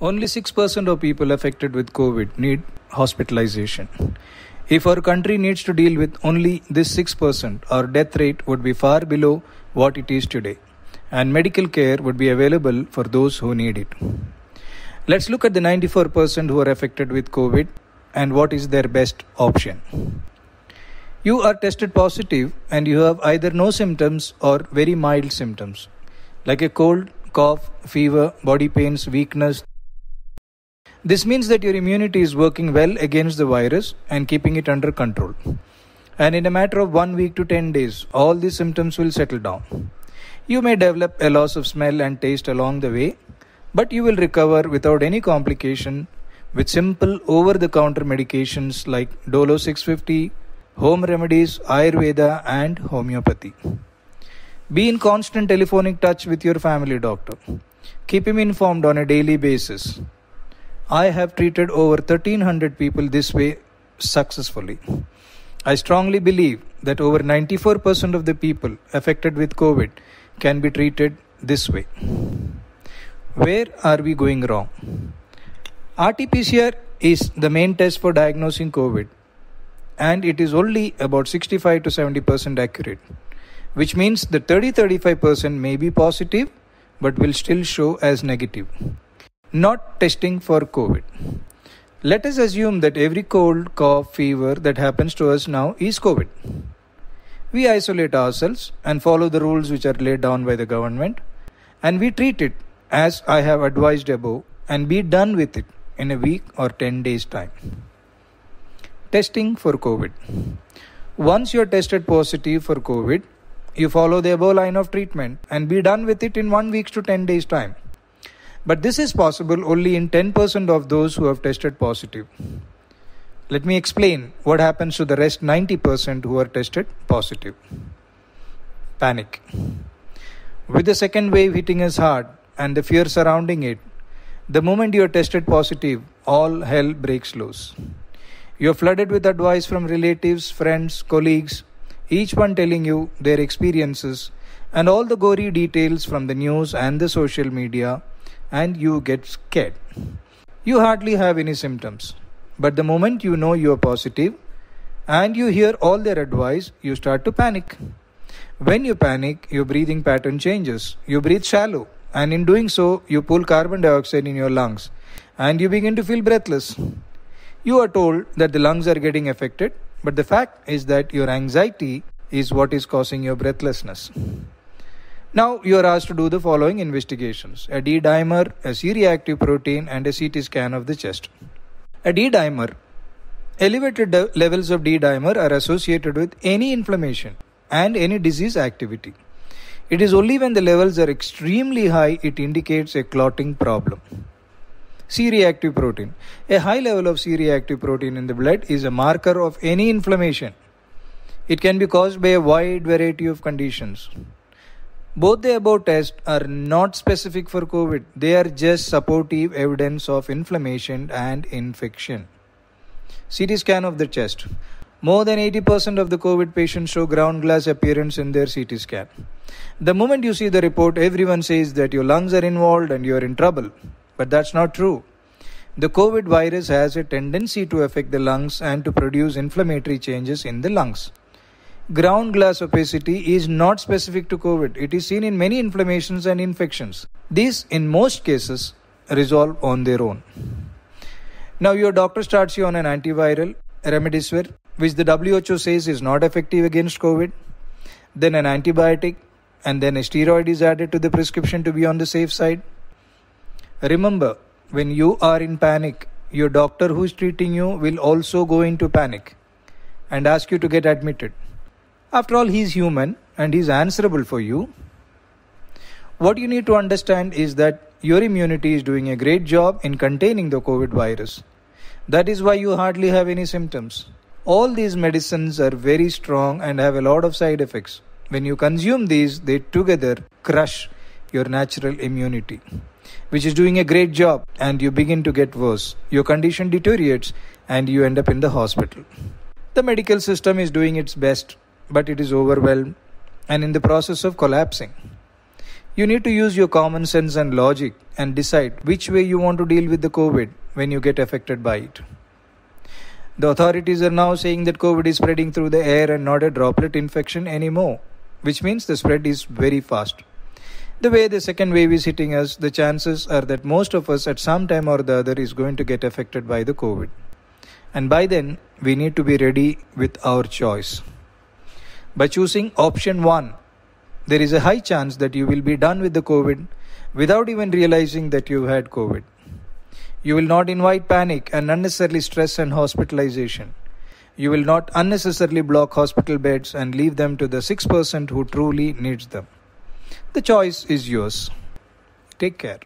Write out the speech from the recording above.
Only 6% of people affected with COVID need hospitalization. If our country needs to deal with only this 6%, our death rate would be far below what it is today, and medical care would be available for those who need it. Let's look at the 94% who are affected with COVID and what is their best option. You are tested positive and you have either no symptoms or very mild symptoms, like a cold, cough, fever, body pains, weakness. This means that your immunity is working well against the virus and keeping it under control. And in a matter of one week to 10 days, all these symptoms will settle down. You may develop a loss of smell and taste along the way, but you will recover without any complication with simple over the counter medications like Dolo 650, home remedies, Ayurveda, and homeopathy. Be in constant telephonic touch with your family doctor. Keep him informed on a daily basis. I have treated over 1300 people this way successfully. I strongly believe that over 94% of the people affected with COVID can be treated this way. Where are we going wrong? RT PCR is the main test for diagnosing COVID and it is only about 65 to 70% accurate, which means the 30 35% may be positive but will still show as negative. Not testing for COVID. Let us assume that every cold, cough, fever that happens to us now is COVID. We isolate ourselves and follow the rules which are laid down by the government and we treat it as I have advised above and be done with it in a week or 10 days' time. Testing for COVID. Once you are tested positive for COVID, you follow the above line of treatment and be done with it in 1 week to 10 days' time. But this is possible only in 10% of those who have tested positive. Let me explain what happens to the rest 90% who are tested positive. Panic. With the second wave hitting us hard and the fear surrounding it, the moment you are tested positive, all hell breaks loose. You are flooded with advice from relatives, friends, colleagues, each one telling you their experiences and all the gory details from the news and the social media, and you get scared. You hardly have any symptoms, but the moment you know you are positive and you hear all their advice, you start to panic. When you panic, your breathing pattern changes. You breathe shallow and in doing so, you pull carbon dioxide in your lungs and you begin to feel breathless. You are told that the lungs are getting affected, but the fact is that your anxiety is what is causing your breathlessness. Now you are asked to do the following investigations a D dimer, a C reactive protein, and a CT scan of the chest. A D dimer Elevated levels of D dimer are associated with any inflammation and any disease activity. It is only when the levels are extremely high it indicates a clotting problem. C reactive protein. A high level of C reactive protein in the blood is a marker of any inflammation. It can be caused by a wide variety of conditions. Both the above tests are not specific for COVID, they are just supportive evidence of inflammation and infection. CT scan of the chest. More than 80% of the COVID patients show ground glass appearance in their CT scan. The moment you see the report, everyone says that your lungs are involved and you are in trouble. But that's not true. The COVID virus has a tendency to affect the lungs and to produce inflammatory changes in the lungs. Ground glass opacity is not specific to COVID. It is seen in many inflammations and infections. These, in most cases, resolve on their own. Now, your doctor starts you on an antiviral, remdesivir, which the WHO says is not effective against COVID, then an antibiotic, and then a steroid is added to the prescription to be on the safe side. Remember, when you are in panic, your doctor who is treating you will also go into panic and ask you to get admitted. After all, he is human and he is answerable for you. What you need to understand is that your immunity is doing a great job in containing the COVID virus. That is why you hardly have any symptoms. All these medicines are very strong and have a lot of side effects. When you consume these, they together crush your natural immunity, which is doing a great job, and you begin to get worse. Your condition deteriorates and you end up in the hospital. The medical system is doing its best, but it is overwhelmed and in the process of collapsing. You need to use your common sense and logic and decide which way you want to deal with the COVID when you get affected by it. The authorities are now saying that COVID is spreading through the air and not a droplet infection anymore, which means the spread is very fast. The way the second wave is hitting us, the chances are that most of us at some time or the other is going to get affected by the COVID. And by then, we need to be ready with our choice. By choosing option 1, there is a high chance that you will be done with the COVID without even realizing that you had COVID. You will not invite panic and unnecessarily stress and hospitalization. You will not unnecessarily block hospital beds and leave them to the 6% who truly needs them. The choice is yours. Take care.